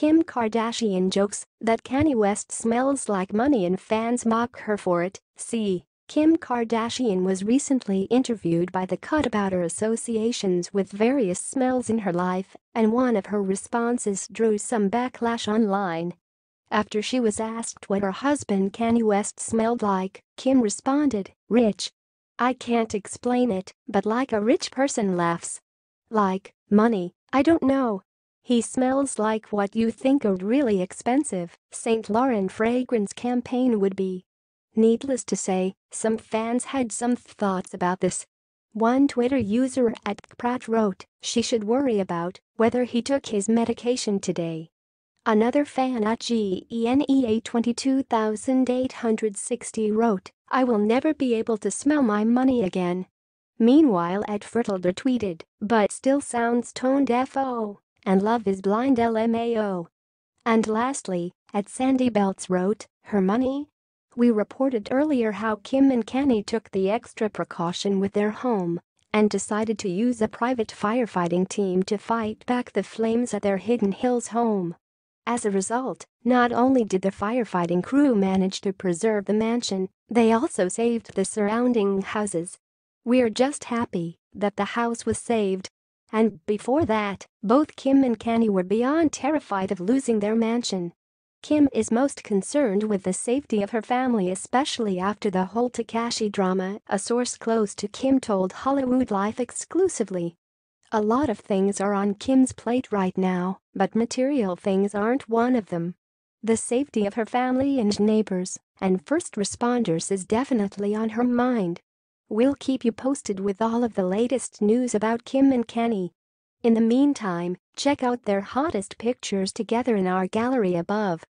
Kardashian jokes that Kanye West smells like money and fans mock her for it, see. Kim Kardashian was recently interviewed by The Cut about her associations with various smells in her life, and one of her responses drew some backlash online. After she was asked what her husband Kanye West smelled like, Kim responded, rich. I can't explain it, but like a rich person laughs. Like, money, I don't know. He smells like what you think a really expensive St. Laurent fragrance campaign would be. Needless to say, some fans had some thoughts about this. One Twitter user at Pratt wrote, she should worry about whether he took his medication today. Another fan at GENEA22860 wrote, I will never be able to smell my money again. Meanwhile at Fertilder tweeted, but still sounds tone deaf oh, and love is blind LMAO. And lastly, at Sandy Belts wrote, her money? We reported earlier how Kim and Kanye took the extra precaution with their home and decided to use a private firefighting team to fight back the flames at their Hidden Hills home. As a result, not only did the firefighting crew manage to preserve the mansion, they also saved the surrounding houses. We're just happy that the house was saved. And before that, both Kim and Kanye were beyond terrified of losing their mansion. Kim is most concerned with the safety of her family especially after the whole Tekashi drama, a source close to Kim told Hollywood Life exclusively. A lot of things are on Kim's plate right now, but material things aren't one of them. The safety of her family and neighbors and first responders is definitely on her mind. We'll keep you posted with all of the latest news about Kim and Kanye. In the meantime, check out their hottest pictures together in our gallery above.